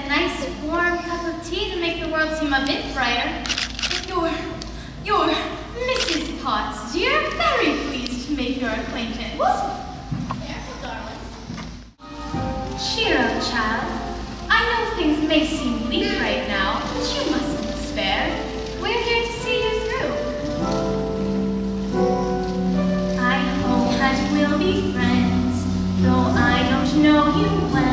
A nice warm cup of tea to make the world seem a bit brighter. Your, your Mrs. Potts, dear, very pleased to make your acquaintance. Careful, darling. Cheer up, child. I know things may seem bleak right now, but you mustn't despair. We're here to see you through. I hope that we'll be friends, though I don't know you well.